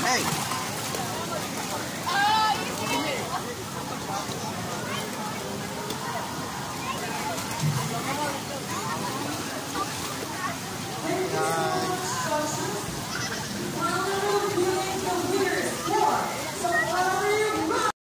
Hey.